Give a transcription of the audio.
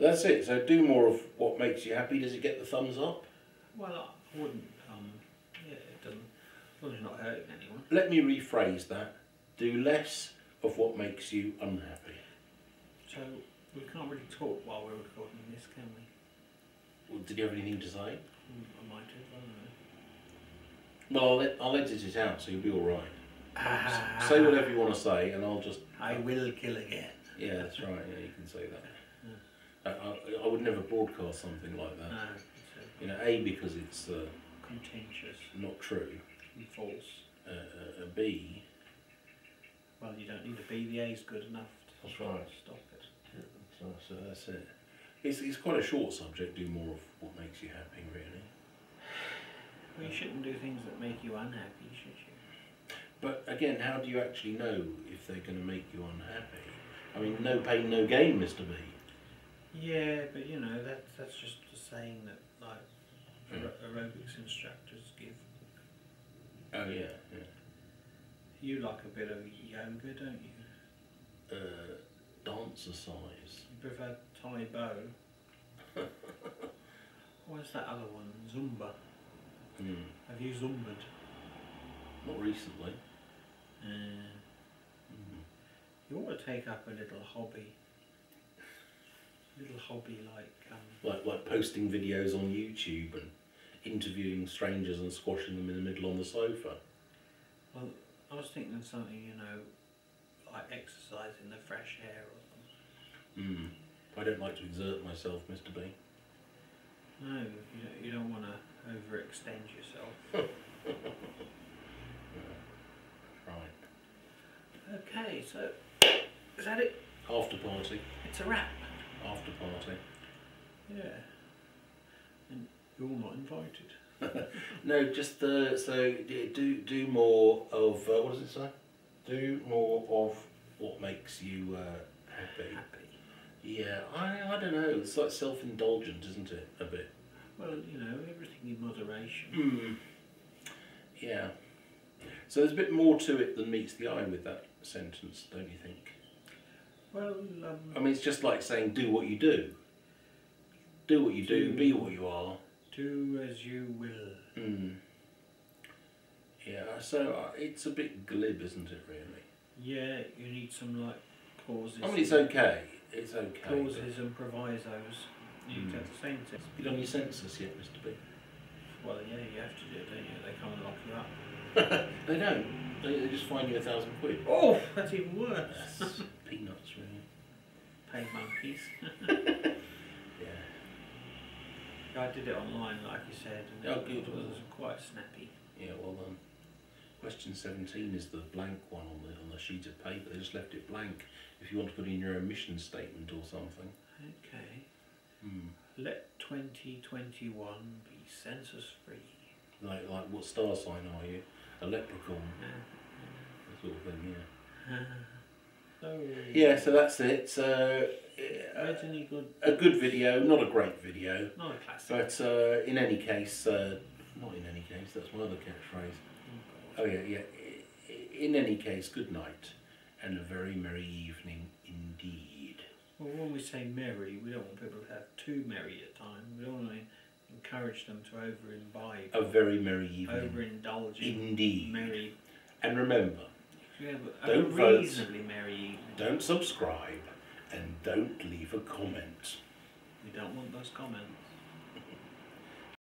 That's it. So do more of what makes you happy. Does it get the thumbs up? Well, I wouldn't. Um, yeah, it doesn't. As long as you're not hurting anyone. Let me rephrase that. Do less of what makes you unhappy. So we can't really talk while we're recording this, can we? Well, did you have anything to say? I might have. I don't know. Well, I'll, let, I'll edit it out, so you'll be all right. Ah. Say whatever you want to say, and I'll just. I will kill again. Yeah, that's right. Yeah, you can say that. I, would never broadcast something like that. No, it's You know, a because it's uh, contentious not true. and false. Uh, uh, b Well, you don't need a B. The A's good enough to That's stop, right. stop it. so, so that's it. It's, it's quite a short subject. Do more of what makes you happy, really. Well, you shouldn't do things that make you unhappy, should you? But again, how do you actually know if they're going to make you unhappy? I mean, no pain, no gain, Mister B. Yeah, but you know that's that's just a saying that like Mm. aer- aerobics instructors give. Oh yeah, yeah. You like a bit of yoga, don't you? Uh, Dancercise. You prefer Tae Bo. What's that other one? Zumba. Hmm. Have you zumbaed? Not recently. Uh, Hmm. you ought to take up a little hobby. Little hobby like um, Like like posting videos on YouTube and interviewing strangers and squashing them in the middle on the sofa. well, I was thinking of something you know, like exercise in the fresh air or something. Hmm. I don't like to exert myself, Mr. B. No, you don't, you don't want to overextend yourself. Right. Okay, so is that it? After party. It's a wrap. After party. Yeah. And you're not invited. No, just uh, so do do more of uh, what does it say? Do more of what makes you uh, happy. Happy. Yeah, I I don't know. It's like self indulgent, isn't it? A bit. Well, you know, everything in moderation. Hmm. Yeah. So there's a bit more to it than meets the eye with that sentence, don't you think? Well, I um, mean, it's just like saying, do what you do. Do what you do, be what you are. do as you will. Hmm. Yeah, so uh, it's a bit glib, isn't it, really? Yeah, you need some like pauses. I mean, it's okay. It's okay. Pauses and provisos. You Hmm. have the same thing. You done your census yet, Mr. B? Well, yeah, you have to do it, don't you? They come and lock you up. They don't. They, they just fine you a thousand quid. Oh, that's even worse. Really. Pay monkeys. Yeah. I did it online, like you said, and Oh, it, good. it was quite snappy. Yeah, well done. Question 17 is the blank one on the, on the sheet of paper. They just left it blank if you want to put in your own mission statement or something. Okay. Hmm. Let 2021 be census free. Like, like, what star sign are you? A leprechaun, Yeah. that sort of thing, yeah. So, Yeah, so that's it. So, uh, good? a good video, not a great video, Not a classic. but uh, in any case, uh, not in any case, that's my other catchphrase. Oh, Oh, yeah, yeah. In any case, good night and a very merry evening indeed. Well, when we say merry, we don't want people to have too merry a time. We don't want to encourage them to over imbibe, A very merry evening overindulge in indeed. merry. And remember, a Don't vote. Don't subscribe and don't leave a comment. We don't want those comments.